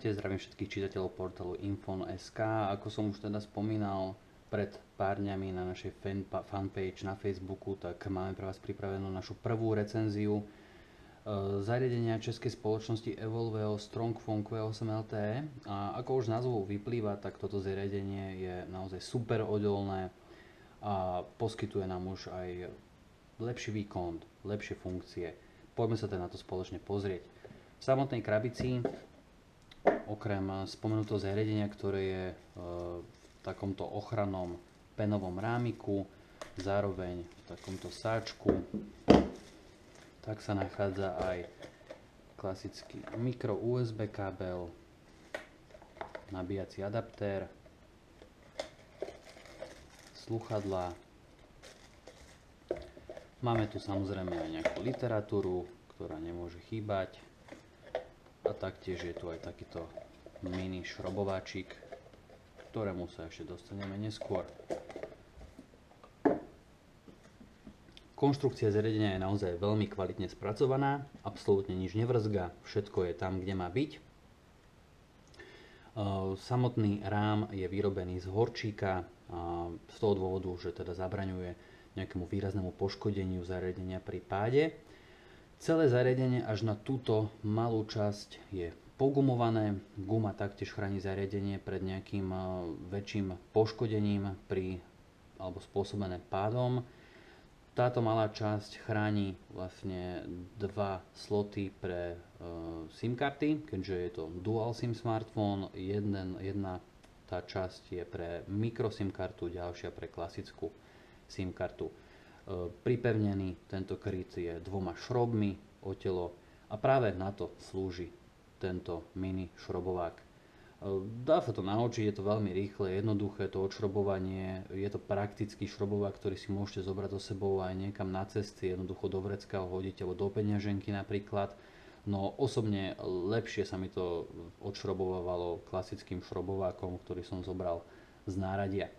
Ahojte, zdravím všetkých čitateľov portálu Infon.sk. Ako som už teda spomínal pred pár dňami na našej fan, fanpage na Facebooku, tak máme pre vás pripravenú našu prvú recenziu e, zariadenia českej spoločnosti Evolveo Strongphone Q8 LTE. A ako už názvu vyplýva, tak toto zariadenie je naozaj super odolné a poskytuje nám už aj lepší výkon, lepšie funkcie. Poďme sa teda na to spoločne pozrieť. V samotnej krabici okrem spomenutého zariadenia, ktoré je e, v takomto ochrannom penovom rámiku, zároveň v takomto sáčku, tak sa nachádza aj klasický mikro USB kábel, nabíjací adaptér, sluchadla. Máme tu samozrejme aj nejakú literatúru, ktorá nemôže chýbať a taktiež je tu aj takýto mini šrobováčik, ktorému sa ešte dostaneme neskôr. Konštrukcia zariadenia je naozaj veľmi kvalitne spracovaná, absolútne nič nevrzga, všetko je tam, kde má byť. E, samotný rám je vyrobený z horčíka z toho dôvodu, že teda zabraňuje nejakému výraznému poškodeniu zariadenia pri páde. Celé zariadenie až na túto malú časť je pogumované. Guma taktiež chráni zariadenie pred nejakým e, väčším poškodením pri, alebo spôsobené pádom. Táto malá časť chráni vlastne dva sloty pre e, SIM karty, keďže je to dual SIM smartphone. Jeden, jedna tá časť je pre micro SIM kartu, ďalšia pre klasickú SIM kartu. E, pripevnený tento kryt je dvoma šrobmi o telo a práve na to slúži tento mini šrobovák. E, dá sa to naučiť, je to veľmi rýchle, jednoduché to odšrobovanie, je to praktický šrobovák, ktorý si môžete zobrať so sebou aj niekam na cesty, jednoducho do vrecka ho hodíte alebo do peňaženky napríklad. No osobne lepšie sa mi to odšrobovávalo klasickým šrobovákom, ktorý som zobral z náradia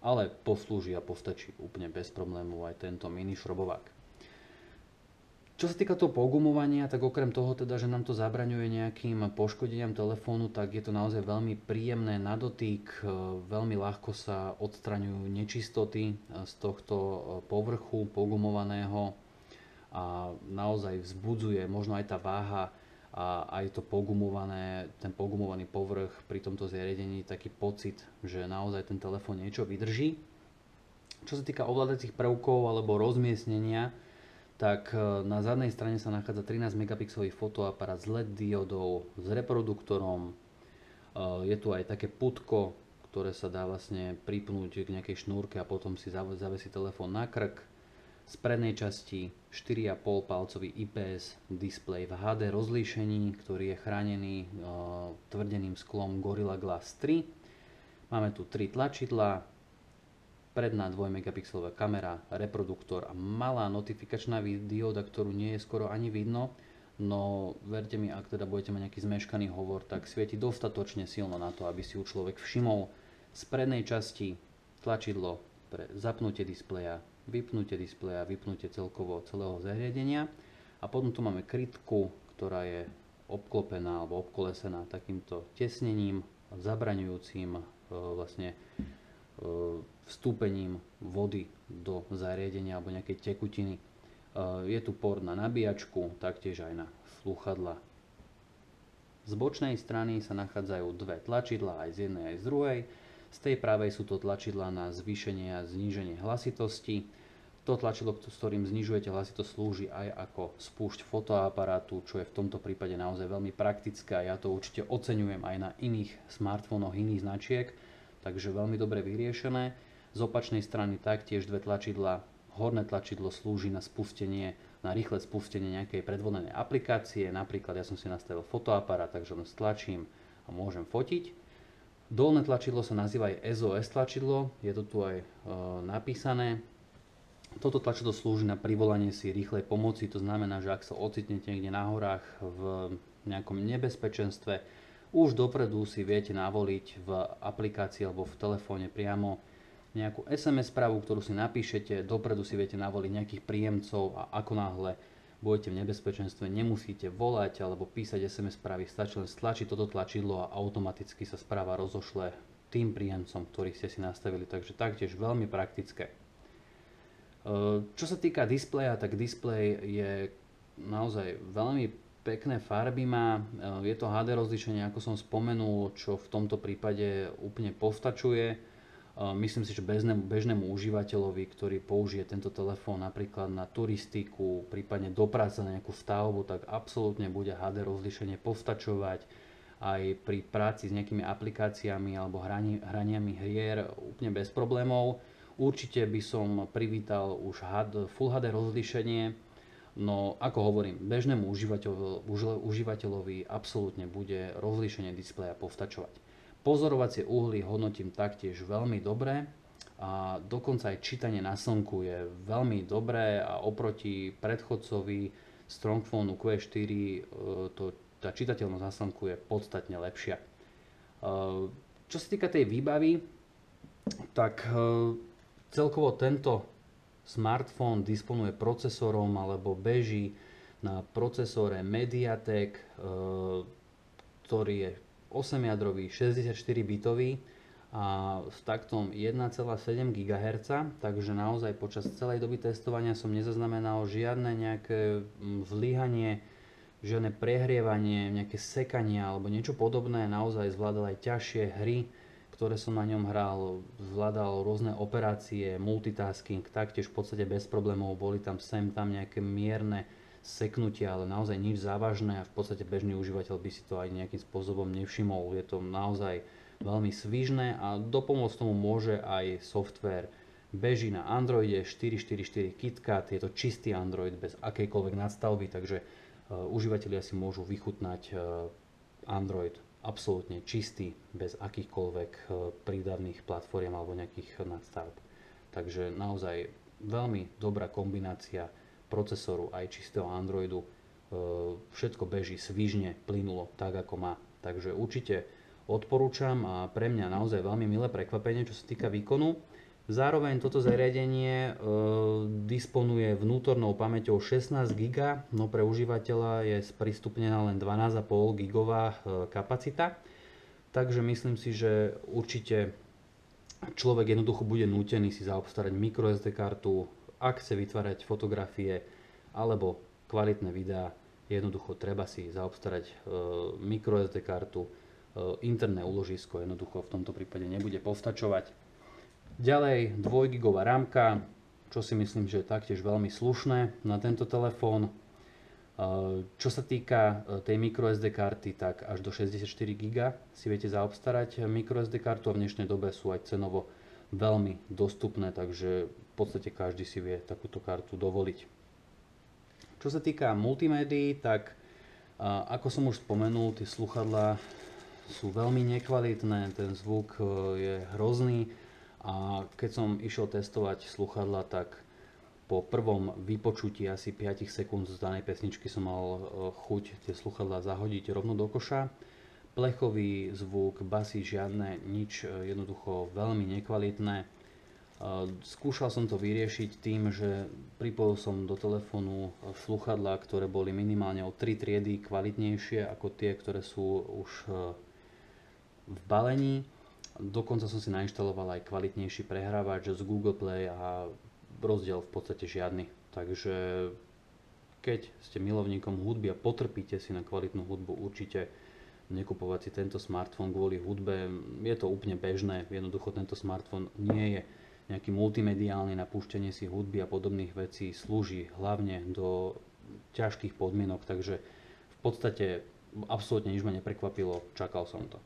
ale poslúži a postačí úplne bez problémov aj tento mini šrobovák. Čo sa týka toho pogumovania, tak okrem toho teda, že nám to zabraňuje nejakým poškodeniam telefónu, tak je to naozaj veľmi príjemné na dotyk, e, veľmi ľahko sa odstraňujú nečistoty e, z tohto e, povrchu pogumovaného a naozaj vzbudzuje možno aj tá váha a aj to pogumované, ten pogumovaný povrch pri tomto zariadení taký pocit, že naozaj ten telefón niečo vydrží. Čo sa týka ovládacích prvkov alebo rozmiestnenia, tak e, na zadnej strane sa nachádza 13 megapixelový fotoaparát s LED diodou, s reproduktorom. E, je tu aj také putko, ktoré sa dá vlastne pripnúť k nejakej šnúrke a potom si zavesí telefón na krk z prednej časti 4,5 palcový IPS display v HD rozlíšení, ktorý je chránený e, tvrdeným sklom Gorilla Glass 3. Máme tu 3 tlačidla, predná 2 megapixelová kamera, reproduktor a malá notifikačná dióda, ktorú nie je skoro ani vidno, no verte mi, ak teda budete mať nejaký zmeškaný hovor, tak svieti dostatočne silno na to, aby si ju človek všimol. Z prednej časti tlačidlo pre zapnutie displeja, vypnutie displeja, vypnutie celkovo celého zariadenia a potom tu máme krytku, ktorá je obklopená alebo obkolesená takýmto tesnením zabraňujúcim e, vlastne e, vstúpením vody do zariadenia alebo nejakej tekutiny. E, je tu port na nabíjačku, taktiež aj na slúchadla. Z bočnej strany sa nachádzajú dve tlačidla, aj z jednej, aj z druhej. Z tej pravej sú to tlačidla na zvýšenie a zníženie hlasitosti. To tlačidlo, s ktorým znižujete hlasitosť, slúži aj ako spúšť fotoaparátu, čo je v tomto prípade naozaj veľmi praktické a ja to určite oceňujem aj na iných smartfónoch iných značiek, takže veľmi dobre vyriešené. Z opačnej strany taktiež dve tlačidla. Horné tlačidlo slúži na spustenie, na rýchle spustenie nejakej predvolenej aplikácie. Napríklad ja som si nastavil fotoaparát, takže len stlačím a môžem fotiť. Dolné tlačidlo sa nazýva aj SOS tlačidlo, je to tu aj e, napísané. Toto tlačidlo slúži na privolanie si rýchlej pomoci, to znamená, že ak sa ocitnete niekde na horách v nejakom nebezpečenstve, už dopredu si viete navoliť v aplikácii alebo v telefóne priamo nejakú SMS správu, ktorú si napíšete, dopredu si viete navoliť nejakých príjemcov a ako náhle budete v nebezpečenstve, nemusíte volať alebo písať SMS správy, stačí len stlačiť toto tlačidlo a automaticky sa správa rozošle tým príjemcom, ktorých ste si nastavili, takže taktiež veľmi praktické. E, čo sa týka displeja, tak displej je naozaj veľmi pekné farby má, e, je to HD rozlišenie, ako som spomenul, čo v tomto prípade úplne postačuje Myslím si, že bežnému, bežnému užívateľovi, ktorý použije tento telefón napríklad na turistiku, prípadne do práce na nejakú stavbu, tak absolútne bude HD rozlišenie postačovať aj pri práci s nejakými aplikáciami alebo hrani, hraniami hier úplne bez problémov. Určite by som privítal už Full HD rozlišenie, no ako hovorím, bežnému užívateľovi, absolútne bude rozlíšenie displeja postačovať. Pozorovacie uhly hodnotím taktiež veľmi dobre a dokonca aj čítanie na slnku je veľmi dobré a oproti predchodcovi Strongphone Q4 e, to, tá čitateľnosť na slnku je podstatne lepšia. E, čo sa týka tej výbavy, tak e, celkovo tento smartfón disponuje procesorom alebo beží na procesore Mediatek, ktorý je 8-jadrový 64-bitový a s taktom 1,7 GHz, takže naozaj počas celej doby testovania som nezaznamenal žiadne nejaké mm, zlyhanie, žiadne prehrievanie, nejaké sekanie alebo niečo podobné. Naozaj zvládal aj ťažšie hry, ktoré som na ňom hral, zvládal rôzne operácie, multitasking, taktiež v podstate bez problémov, boli tam sem tam nejaké mierne seknutia, ale naozaj nič závažné a v podstate bežný užívateľ by si to aj nejakým spôsobom nevšimol. Je to naozaj veľmi svižné a dopomôcť tomu môže aj software. Beží na Androide 4.4.4 KitKat, je to čistý Android bez akejkoľvek nadstavby, takže uh, užívateľia si môžu vychutnať uh, Android absolútne čistý, bez akýchkoľvek uh, prídavných platform alebo nejakých nadstavb. Takže naozaj veľmi dobrá kombinácia procesoru aj čistého Androidu e, všetko beží svižne, plynulo, tak ako má. Takže určite odporúčam a pre mňa naozaj veľmi milé prekvapenie, čo sa týka výkonu. Zároveň toto zariadenie e, disponuje vnútornou pamäťou 16 GB, no pre užívateľa je sprístupnená len 12,5 GB e, kapacita. Takže myslím si, že určite človek jednoducho bude nútený si zaobstarať microSD kartu, ak chce vytvárať fotografie alebo kvalitné videá, jednoducho treba si zaobstarať e, microSD kartu, e, interné úložisko jednoducho v tomto prípade nebude postačovať. Ďalej 2 GB rámka, čo si myslím, že je taktiež veľmi slušné na tento telefón. E, čo sa týka e, tej microSD karty, tak až do 64 GB si viete zaobstarať microSD kartu a v dnešnej dobe sú aj cenovo veľmi dostupné, takže v podstate každý si vie takúto kartu dovoliť. Čo sa týka multimédií, tak ako som už spomenul, tie sluchadlá sú veľmi nekvalitné, ten zvuk e, je hrozný a keď som išiel testovať sluchadla, tak po prvom vypočutí asi 5 sekúnd z danej pesničky som mal e, chuť tie sluchadlá zahodiť rovno do koša plechový zvuk, basy žiadne, nič e, jednoducho veľmi nekvalitné. E, skúšal som to vyriešiť tým, že pripojil som do telefónu sluchadlá, ktoré boli minimálne o 3 triedy kvalitnejšie ako tie, ktoré sú už v balení. Dokonca som si nainštaloval aj kvalitnejší prehrávač z Google Play a rozdiel v podstate žiadny. Takže keď ste milovníkom hudby a potrpíte si na kvalitnú hudbu, určite nekupovať si tento smartfón kvôli hudbe. Je to úplne bežné, jednoducho tento smartfón nie je nejaký multimediálny na púštenie si hudby a podobných vecí, slúži hlavne do ťažkých podmienok, takže v podstate absolútne nič ma neprekvapilo, čakal som to.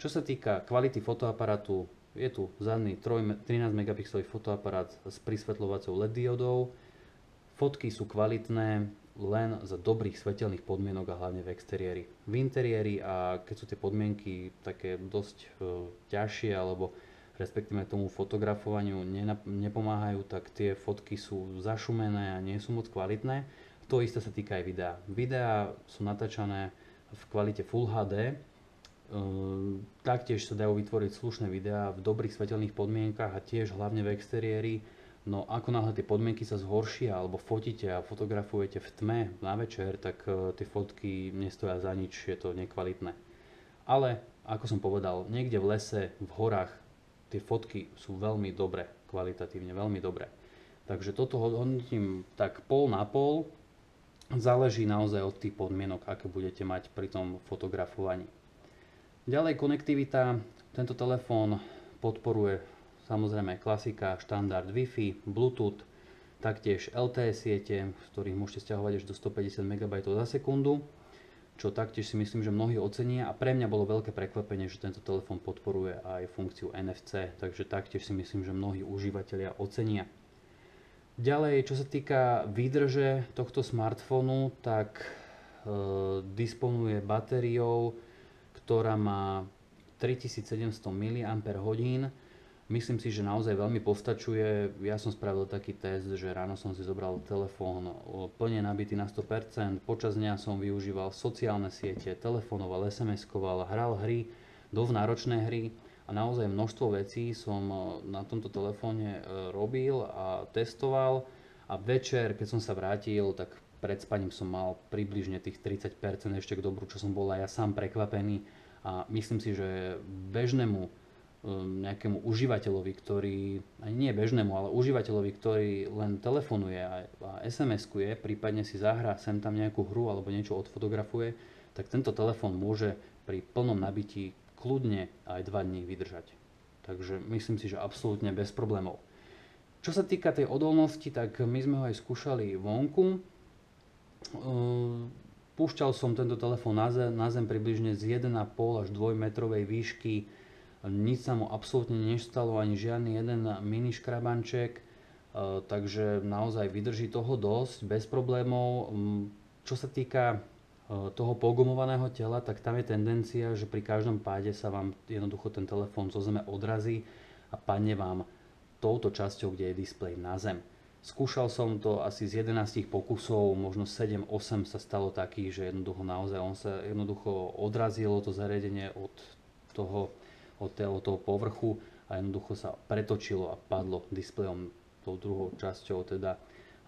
Čo sa týka kvality fotoaparátu, je tu zadný 13 megapixelový fotoaparát s prisvetľovacou LED diodou. Fotky sú kvalitné, len za dobrých svetelných podmienok a hlavne v exteriéri. V interiéri a keď sú tie podmienky také dosť e, ťažšie alebo respektíve tomu fotografovaniu nepomáhajú, tak tie fotky sú zašumené a nie sú moc kvalitné. To isté sa týka aj videa. Videá sú natáčané v kvalite Full HD, taktiež sa dajú vytvoriť slušné videá v dobrých svetelných podmienkach a tiež hlavne v exteriéri No ako náhle tie podmienky sa zhoršia alebo fotíte a fotografujete v tme na večer, tak e, tie fotky nestoja za nič, je to nekvalitné. Ale ako som povedal, niekde v lese, v horách, tie fotky sú veľmi dobré, kvalitatívne veľmi dobré. Takže toto hodnotím tak pol na pol, záleží naozaj od tých podmienok, aké budete mať pri tom fotografovaní. Ďalej konektivita. Tento telefón podporuje Samozrejme klasika, štandard Wi-Fi, Bluetooth, taktiež LTE siete, z ktorých môžete stiahovať až do 150 MB za sekundu, čo taktiež si myslím, že mnohí ocenia a pre mňa bolo veľké prekvapenie, že tento telefón podporuje aj funkciu NFC, takže taktiež si myslím, že mnohí užívateľia ocenia. Ďalej, čo sa týka výdrže tohto smartfónu, tak e, disponuje batériou, ktorá má 3700 mAh, Myslím si, že naozaj veľmi postačuje. Ja som spravil taký test, že ráno som si zobral telefón plne nabitý na 100%. Počas dňa som využíval sociálne siete, telefonoval, SMS-koval, hral hry, dosť náročné hry a naozaj množstvo vecí som na tomto telefóne e, robil a testoval a večer, keď som sa vrátil, tak pred spaním som mal približne tých 30% ešte k dobru, čo som bol aj ja sám prekvapený a myslím si, že bežnému Um, nejakému užívateľovi, ktorý, ani nie bežnému, ale užívateľovi, ktorý len telefonuje a, SMS-kuje, prípadne si zahrá sem tam nejakú hru alebo niečo odfotografuje, tak tento telefón môže pri plnom nabití kľudne aj 2 dní vydržať. Takže myslím si, že absolútne bez problémov. Čo sa týka tej odolnosti, tak my sme ho aj skúšali vonku. Púšťal som tento telefón na zem, na zem približne z 1,5 až 2 metrovej výšky nič sa mu absolútne nestalo, ani žiadny jeden mini škrabanček, e, takže naozaj vydrží toho dosť, bez problémov. Čo sa týka e, toho pogumovaného tela, tak tam je tendencia, že pri každom páde sa vám jednoducho ten telefón zo zeme odrazí a padne vám touto časťou, kde je displej na zem. Skúšal som to asi z 11 pokusov, možno 7-8 sa stalo takých, že jednoducho naozaj on sa jednoducho odrazilo to zariadenie od toho od toho povrchu a jednoducho sa pretočilo a padlo displejom tou druhou časťou teda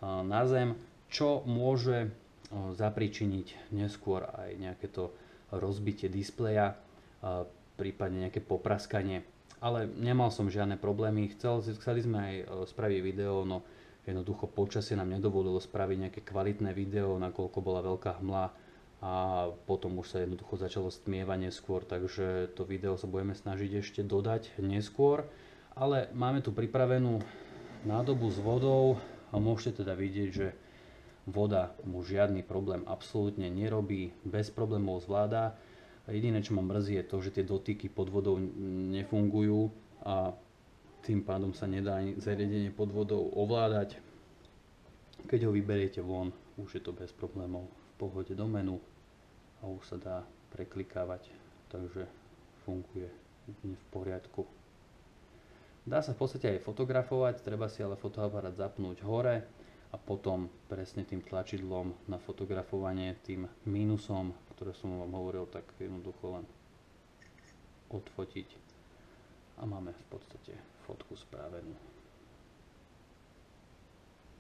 na zem, čo môže zapričiniť neskôr aj nejaké to rozbitie displeja, prípadne nejaké popraskanie. Ale nemal som žiadne problémy, Chcel, chceli sme aj spraviť video, no jednoducho počasie nám nedovolilo spraviť nejaké kvalitné video, nakoľko bola veľká hmla a potom už sa jednoducho začalo stmievať neskôr, takže to video sa budeme snažiť ešte dodať neskôr. Ale máme tu pripravenú nádobu s vodou a môžete teda vidieť, že voda mu žiadny problém absolútne nerobí, bez problémov zvláda. Jediné, čo ma mrzí, je to, že tie dotyky pod vodou nefungujú a tým pádom sa nedá ani zariadenie pod vodou ovládať. Keď ho vyberiete von, už je to bez problémov v pohode do menu a už sa dá preklikávať, takže funguje úplne v poriadku. Dá sa v podstate aj fotografovať, treba si ale fotoaparát zapnúť hore a potom presne tým tlačidlom na fotografovanie, tým mínusom, ktoré som vám hovoril, tak jednoducho len odfotiť a máme v podstate fotku spravenú.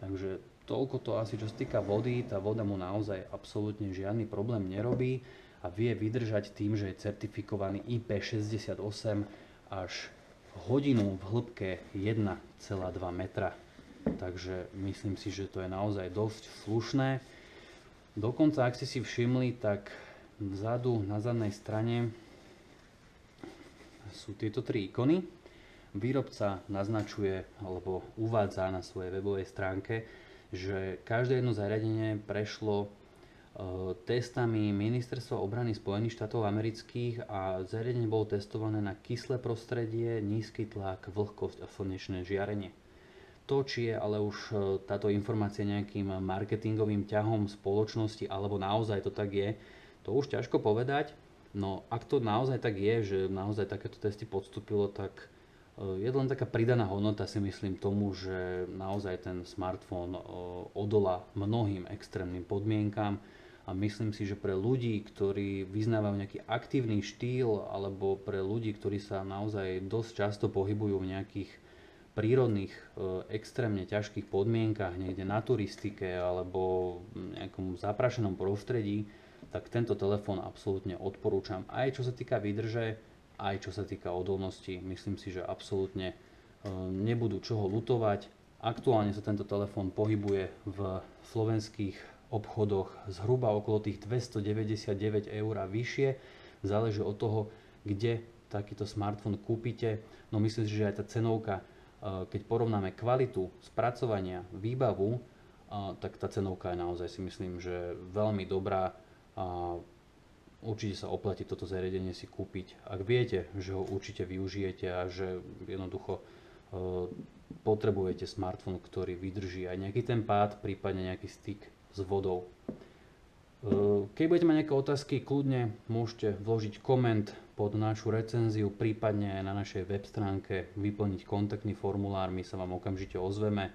Takže toľko to asi čo sa týka vody, tá voda mu naozaj absolútne žiadny problém nerobí a vie vydržať tým, že je certifikovaný IP68 až hodinu v hĺbke 1,2 metra. Takže myslím si, že to je naozaj dosť slušné. Dokonca, ak ste si všimli, tak vzadu na zadnej strane sú tieto tri ikony. Výrobca naznačuje alebo uvádza na svojej webovej stránke, že každé jedno zariadenie prešlo e, testami Ministerstva obrany Spojených štátov amerických a zariadenie bolo testované na kyslé prostredie, nízky tlak, vlhkosť a slnečné žiarenie. To, či je ale už e, táto informácia nejakým marketingovým ťahom spoločnosti alebo naozaj to tak je, to už ťažko povedať. No ak to naozaj tak je, že naozaj takéto testy podstúpilo, tak je to len taká pridaná hodnota si myslím tomu, že naozaj ten smartfón odolá mnohým extrémnym podmienkám. A myslím si, že pre ľudí, ktorí vyznávajú nejaký aktívny štýl alebo pre ľudí, ktorí sa naozaj dosť často pohybujú v nejakých prírodných, e, extrémne ťažkých podmienkach, niekde na turistike alebo v nejakom zaprašenom prostredí, tak tento telefón absolútne odporúčam. Aj čo sa týka výdrže, aj čo sa týka odolnosti. Myslím si, že absolútne e, nebudú čoho lutovať. Aktuálne sa tento telefón pohybuje v slovenských obchodoch zhruba okolo tých 299 eur a vyššie. Záleží od toho, kde takýto smartfón kúpite. No myslím si, že aj tá cenovka, e, keď porovnáme kvalitu spracovania, výbavu, e, tak tá cenovka je naozaj si myslím, že veľmi dobrá a určite sa oplatí toto zariadenie si kúpiť. Ak viete, že ho určite využijete a že jednoducho e, potrebujete smartfón, ktorý vydrží aj nejaký ten pád, prípadne nejaký styk s vodou. E, keď budete mať nejaké otázky, kľudne môžete vložiť koment pod našu recenziu, prípadne na našej web stránke vyplniť kontaktný formulár, my sa vám okamžite ozveme. E,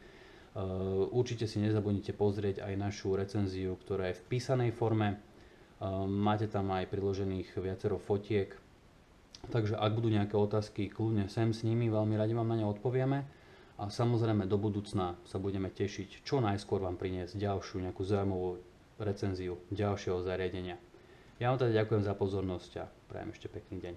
určite si nezabudnite pozrieť aj našu recenziu, ktorá je v písanej forme máte tam aj priložených viacero fotiek, takže ak budú nejaké otázky, kľudne sem s nimi, veľmi radi vám na ne odpovieme. A samozrejme do budúcna sa budeme tešiť čo najskôr vám priniesť ďalšiu nejakú zaujímavú recenziu ďalšieho zariadenia. Ja vám teda ďakujem za pozornosť a prajem ešte pekný deň.